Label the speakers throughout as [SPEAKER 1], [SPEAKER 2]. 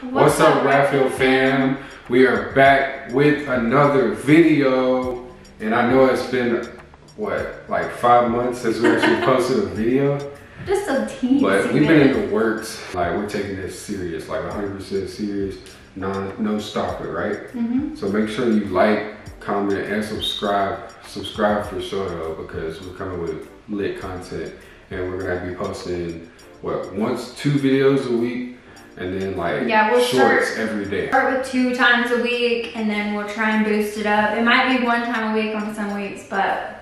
[SPEAKER 1] What's, What's up, Raffield fam? We are back with another video. And I know it's been, what, like five months since we actually posted a video?
[SPEAKER 2] Just a teeny
[SPEAKER 1] But we've been in the works. Like, we're taking this serious, like 100% serious. Non, no stop it, right?
[SPEAKER 2] Mm -hmm.
[SPEAKER 1] So make sure you like, comment, and subscribe. Subscribe for sure, though, because we're coming with lit content. And we're going to be posting, what, once, two videos a week and then like yeah, we'll shorts start, every day.
[SPEAKER 2] Start with two times a week and then we'll try and boost it up. It might be one time a week on some weeks, but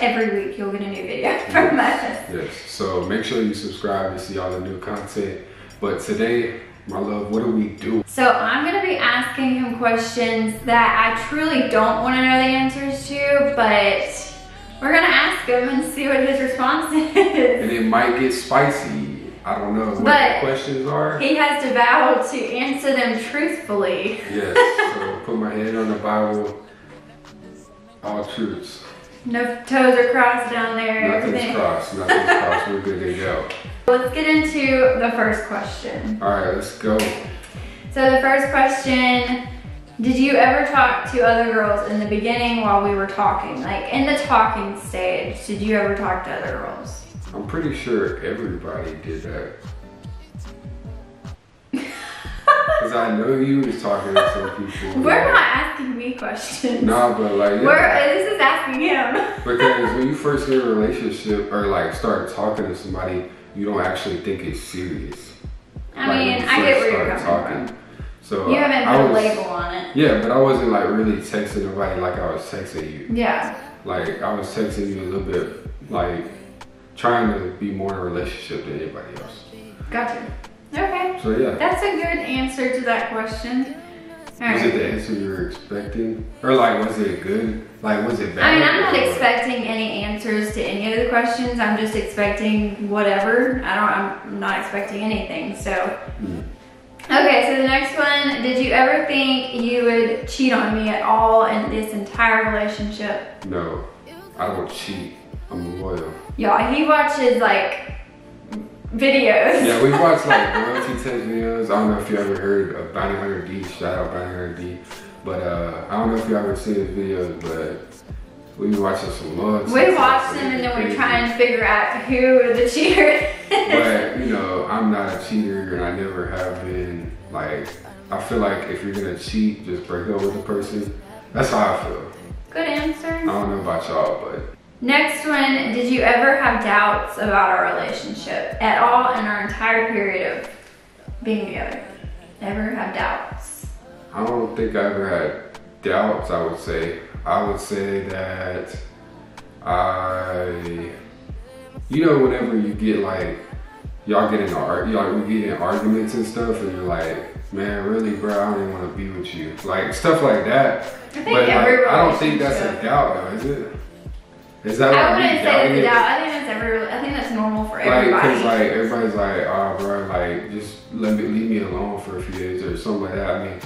[SPEAKER 2] every week you'll get a new video from us.
[SPEAKER 1] Yes, so make sure you subscribe to see all the new content. But today, my love, what do we do?
[SPEAKER 2] So I'm gonna be asking him questions that I truly don't wanna know the answers to, but we're gonna ask him and see what his response is.
[SPEAKER 1] And it might get spicy. I don't know what but the questions are.
[SPEAKER 2] He has to vow to answer them truthfully.
[SPEAKER 1] Yes, so put my hand on the Bible, all truths.
[SPEAKER 2] No toes are crossed down there.
[SPEAKER 1] Nothing's everything. crossed, nothing's crossed, we're good to go.
[SPEAKER 2] Let's get into the first question.
[SPEAKER 1] All right, let's go.
[SPEAKER 2] So the first question, did you ever talk to other girls in the beginning while we were talking? Like in the talking stage, did you ever talk to other girls?
[SPEAKER 1] I'm pretty sure everybody did that. Because I know you was talking to some people.
[SPEAKER 2] We're not asking me questions.
[SPEAKER 1] Nah, but like, yeah.
[SPEAKER 2] We're, this is asking him.
[SPEAKER 1] because when you first get a relationship or like start talking to somebody, you don't actually think it's serious.
[SPEAKER 2] I like, mean, I get where you're coming talking. from. So you haven't put was, a label on it.
[SPEAKER 1] Yeah, but I wasn't like really texting nobody like I was texting you.
[SPEAKER 2] Yeah.
[SPEAKER 1] Like I was texting you a little bit like trying to be more in a relationship than anybody else.
[SPEAKER 2] Gotcha. Okay.
[SPEAKER 1] So yeah.
[SPEAKER 2] That's a good answer to that question.
[SPEAKER 1] All was right. it the answer you were expecting? Or like, was it good? Like, was it bad?
[SPEAKER 2] I mean, I'm not expecting any answers to any of the questions. I'm just expecting whatever. I don't, I'm not expecting anything, so. Mm. Okay, so the next one, did you ever think you would cheat on me at all in this entire relationship?
[SPEAKER 1] No, I don't cheat. I'm loyal.
[SPEAKER 2] Yeah, he watches like videos.
[SPEAKER 1] Yeah, we watch like royalty test videos. I don't know if you ever heard of Bounty Hunter D. Shout out Bounty Hunter D. But uh, I don't know if you ever seen his videos, but we watching some loyalty.
[SPEAKER 2] We watch them and then we try and figure out who the cheater is.
[SPEAKER 1] But you know, I'm not a cheater and I never have been. Like, I feel like if you're gonna cheat, just break up with the person. That's how I feel.
[SPEAKER 2] Good answer. I
[SPEAKER 1] don't know about y'all, but
[SPEAKER 2] Next one, did you ever have doubts about our relationship at all in our entire period of being together? Ever have doubts?
[SPEAKER 1] I don't think I ever had doubts, I would say. I would say that I, you know, whenever you get like, y'all get in, art, like we get in arguments and stuff and you're like, man, really, bro, I don't even want to be with you. Like, stuff like that.
[SPEAKER 2] I think but like, I
[SPEAKER 1] don't think that's a doubt though, is it? Is that
[SPEAKER 2] I wouldn't say it's a doubt. I think that's every. I think that's normal for everybody.
[SPEAKER 1] Like, cause like everybody's like, oh, bro, like just let me leave me alone for a few days or something like that. I mean,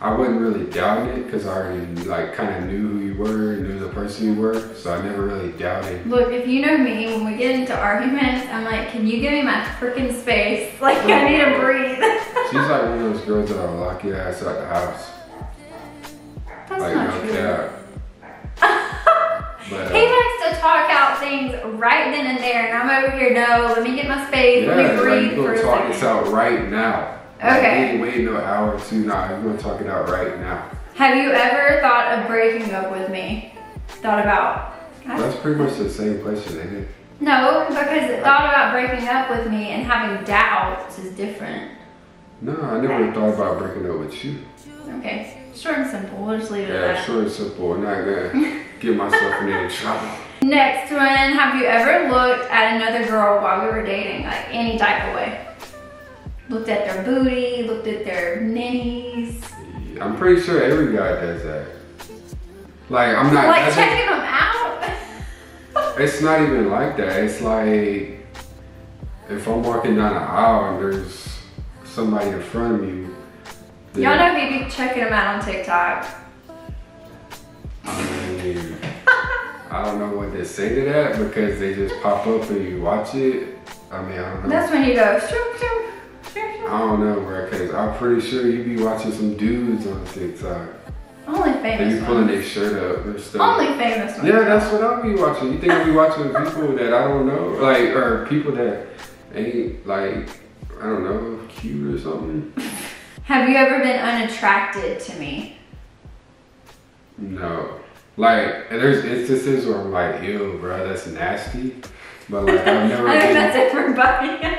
[SPEAKER 1] I wasn't really doubting it because I already like kind of knew who you were, knew the person you were, so I never really doubted.
[SPEAKER 2] Look, if you know me, when we get into arguments, I'm like, can you give me my freaking space? Like, I need to breathe.
[SPEAKER 1] She's like one of those girls that'll lock your ass out the house.
[SPEAKER 2] That's like, not no true. Cap. But, uh, he likes to talk out things right then and there, and I'm over here, no, let me get my space, yeah, let me breathe like, for a
[SPEAKER 1] talk this out right now.
[SPEAKER 2] Okay.
[SPEAKER 1] Like, wait, no hour or two, you're gonna talk it out right now.
[SPEAKER 2] Have you ever thought of breaking up with me? Thought about?
[SPEAKER 1] That's pretty much the same question, ain't it?
[SPEAKER 2] No, because thought about breaking up with me and having doubts is different.
[SPEAKER 1] No, I never thought about breaking up with you.
[SPEAKER 2] Okay. Short and simple. We'll just leave it
[SPEAKER 1] yeah,
[SPEAKER 2] at that.
[SPEAKER 1] Yeah, short and simple. I'm not gonna get myself in any trouble.
[SPEAKER 2] Next one, have you ever looked at another girl while we were dating, like any type of way? Looked at their booty, looked at their ninnies.
[SPEAKER 1] I'm pretty sure every guy does that. Like I'm not
[SPEAKER 2] like checking them out.
[SPEAKER 1] it's not even like that. It's like if I'm walking down the aisle and there's somebody in front of me
[SPEAKER 2] Y'all know he be checking them out on TikTok.
[SPEAKER 1] I don't know what to say to that because they just pop up and you watch it. I mean, I don't know.
[SPEAKER 2] That's when you go, shoop,
[SPEAKER 1] shoop, shoop, shoop. I don't know, bro, because I'm pretty sure you be watching some dudes on TikTok.
[SPEAKER 2] Only famous
[SPEAKER 1] be pulling their shirt up and stuff.
[SPEAKER 2] Only famous ones.
[SPEAKER 1] Yeah, that's what I'll be watching. You think I'll be watching people that I don't know? Like, or people that ain't, like, I don't know, cute or something?
[SPEAKER 2] Have you ever been unattracted to me?
[SPEAKER 1] No. Like, and there's instances where I'm like, ew, bro, that's nasty. But, like, I've never
[SPEAKER 2] I think that's everybody.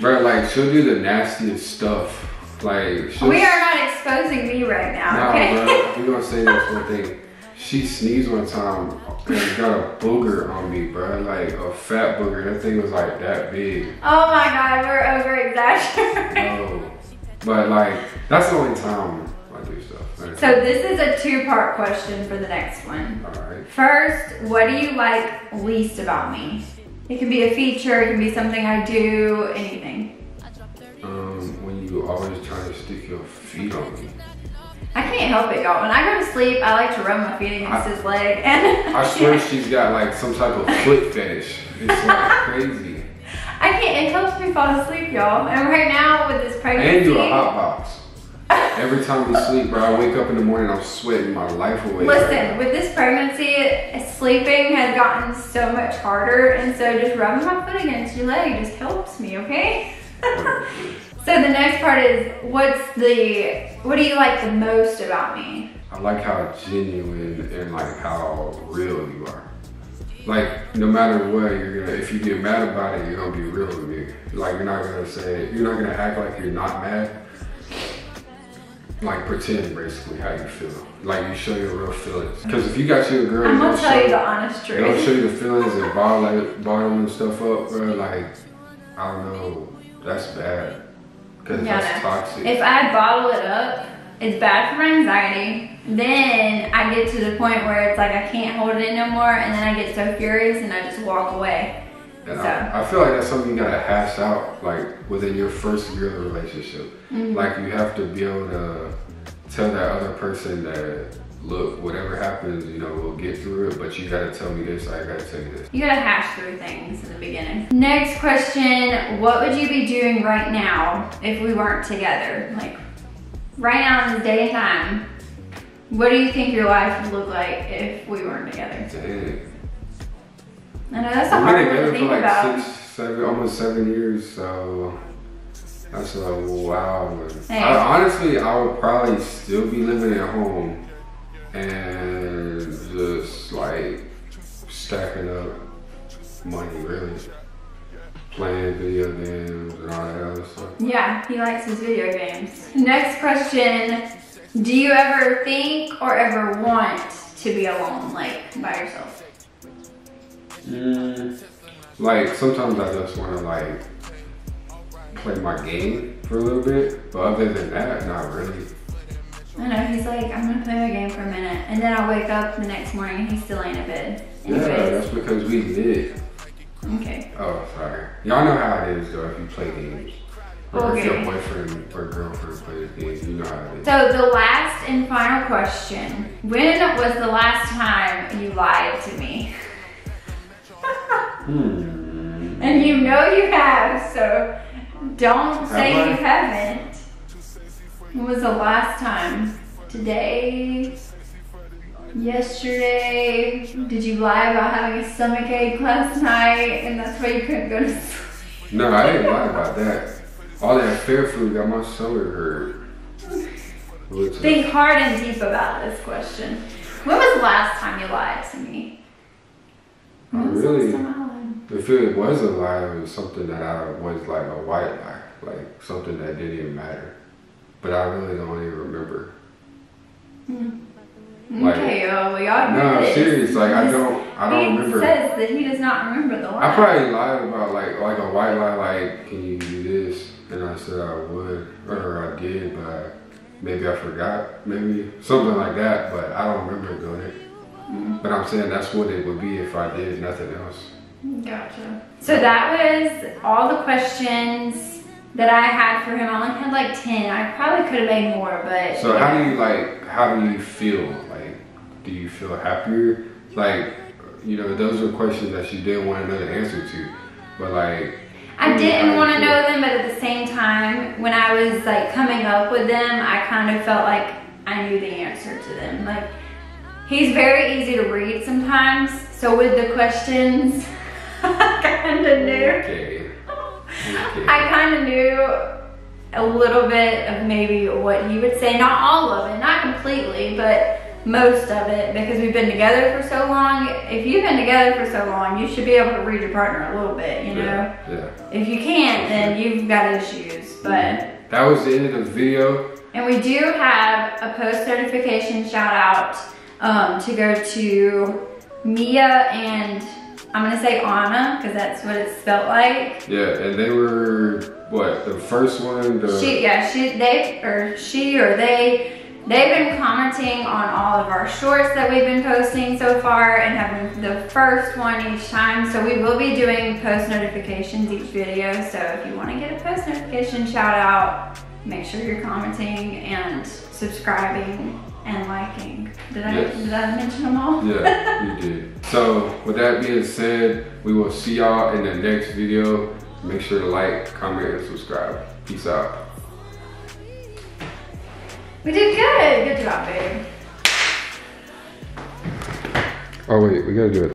[SPEAKER 1] bro, like, she'll do the nastiest stuff. Like,
[SPEAKER 2] we are not exposing me right now,
[SPEAKER 1] Nah,
[SPEAKER 2] okay?
[SPEAKER 1] bro, we gonna say this one thing. She sneezed one time and got a booger on me, bro. Like a fat booger. That thing was like that big.
[SPEAKER 2] Oh my god, we're over exaggerating.
[SPEAKER 1] No. But like, that's the only time Stuff. Like,
[SPEAKER 2] So this is a two-part question for the next one.
[SPEAKER 1] Alright.
[SPEAKER 2] First, what do you like least about me? It can be a feature, it can be something I do, anything.
[SPEAKER 1] Um, when you always try to stick your feet on me.
[SPEAKER 2] I can't help it, y'all. When I go to sleep, I like to rub my feet against
[SPEAKER 1] I-
[SPEAKER 2] his leg, and
[SPEAKER 1] I swear she's got like some type of foot fetish. It's like crazy.
[SPEAKER 2] I can't. It helps me fall asleep, y'all. And right now with this pregnancy,
[SPEAKER 1] And you a hot box. Every time we sleep, bro, I wake up in the morning, I'm sweating my life away.
[SPEAKER 2] Listen, with this pregnancy, sleeping has gotten so much harder, and so just rubbing my foot against your leg just helps me, okay? so the next part is, what's the, what do you like the most about me?
[SPEAKER 1] I like how genuine and like how real you are. Like no matter what, you're gonna if you get mad about it, you're gonna be real with me. Like you're not gonna say you're not gonna act like you're not mad. Like pretend basically how you feel. Like you show your real feelings. Because if you got your girl,
[SPEAKER 2] I'm gonna tell
[SPEAKER 1] show-
[SPEAKER 2] you the honest truth.
[SPEAKER 1] they don't show
[SPEAKER 2] truth.
[SPEAKER 1] you the feelings and bottle like bottling stuff up, bro. Like I don't know, that's bad. Cause
[SPEAKER 2] Yeah,
[SPEAKER 1] that's toxic.
[SPEAKER 2] If I bottle it up, it's bad for my anxiety. Then I get to the point where it's like I can't hold it in no more, and then I get so furious and I just walk away.
[SPEAKER 1] And I, I feel like that's something you gotta hash out, like within your first year of the relationship.
[SPEAKER 2] Mm-hmm.
[SPEAKER 1] Like you have to be able to tell that other person that, look, whatever happens, you know, we'll get through it. But you gotta tell me this. I gotta tell you this.
[SPEAKER 2] You gotta hash through things in the beginning. Next question What would you be doing right now if we weren't together? Like, right now in this day and time, what do you think your life would look like if we weren't together?
[SPEAKER 1] Dang.
[SPEAKER 2] I know that's a hard
[SPEAKER 1] been
[SPEAKER 2] one to
[SPEAKER 1] together for
[SPEAKER 2] think
[SPEAKER 1] like
[SPEAKER 2] about.
[SPEAKER 1] six, seven, almost seven years. So that's a wow. one.
[SPEAKER 2] Hey.
[SPEAKER 1] I, honestly, I would probably still be living at home and just like stacking up money, really. Playing video games and all that other stuff.
[SPEAKER 2] Yeah, he likes his video games. Next question Do you ever think or ever want to be alone, like by yourself?
[SPEAKER 1] Mm, like sometimes I just want to like play my game for a little bit, but other than that, not really.
[SPEAKER 2] I know, he's like, I'm gonna play my game for a minute. And then I wake up the next morning and he's still laying in bed.
[SPEAKER 1] Yeah, that's because we lit.
[SPEAKER 2] okay.
[SPEAKER 1] Oh, sorry. Y'all know how it is though if you play games. Or if your boyfriend or girlfriend plays games, you know how it is.
[SPEAKER 2] So the last and final question. When was the last time you lied to me?
[SPEAKER 1] Hmm.
[SPEAKER 2] And you know you have, so don't say
[SPEAKER 1] Have
[SPEAKER 2] you haven't. When was the last time? Today? Yesterday? Did you lie about having a stomach ache last night and that's why you couldn't go to sleep?
[SPEAKER 1] No, I didn't lie about that. All that fair food got my stomach hurt.
[SPEAKER 2] Think hard and deep about this question. When was the last time you lied to me? When
[SPEAKER 1] really?
[SPEAKER 2] Last time I lied?
[SPEAKER 1] If it was a lie, it was something that I was like a white lie, like something that didn't even matter. But I really don't even remember. Like-
[SPEAKER 2] okay, oh, well, y'all
[SPEAKER 1] No,
[SPEAKER 2] this.
[SPEAKER 1] serious. Like I don't, I don't
[SPEAKER 2] he
[SPEAKER 1] remember.
[SPEAKER 2] says that he does not remember the lie.
[SPEAKER 1] I probably lied about like like a white lie, like can you do this? And I said I would, or I did, but maybe I forgot, maybe something like that. But I don't remember doing it.
[SPEAKER 2] Mm.
[SPEAKER 1] But I'm saying that's what it would be if I did nothing else.
[SPEAKER 2] Gotcha. So that was all the questions that I had for him. I only had like 10. I probably could have made more, but.
[SPEAKER 1] So how do you like? How do you feel? Like, do you feel happier? Like, you know, those are questions that you didn't want to know the answer to, but like,
[SPEAKER 2] I didn't want to know them, but at the same time, when I was like coming up with them, I kind of felt like I knew the answer to them. Like, he's very easy to read sometimes. So with the questions, I kind of knew.
[SPEAKER 1] Okay. okay.
[SPEAKER 2] I kind of knew a little bit of maybe what he would say. Not all of it, not completely, but most of it because we've been together for so long. If you've been together for so long, you should be able to read your partner a little bit, you know?
[SPEAKER 1] Yeah, yeah.
[SPEAKER 2] If you can't, then you've got issues. But
[SPEAKER 1] That was the end of the video.
[SPEAKER 2] and we do have a post notification shout out um, to go to Mia and I'm gonna say Anna because that's what it's spelled like.
[SPEAKER 1] Yeah, and they were what the first one. The,
[SPEAKER 2] She, yeah, she, they, or she, or they, they've been commenting on all of our shorts that we've been posting so far and having the first one each time. So we will be doing post notifications each video. So if you want to get a post notification shout out, make sure you're commenting and subscribing and liking. Did I,
[SPEAKER 1] Yes.
[SPEAKER 2] did I mention them all?
[SPEAKER 1] Yeah, you did. So with that being said, we will see y'all in the next video. Make sure to like, comment, and subscribe. Peace out.
[SPEAKER 2] We did good. Good job, babe.
[SPEAKER 1] Oh wait, we gotta do it.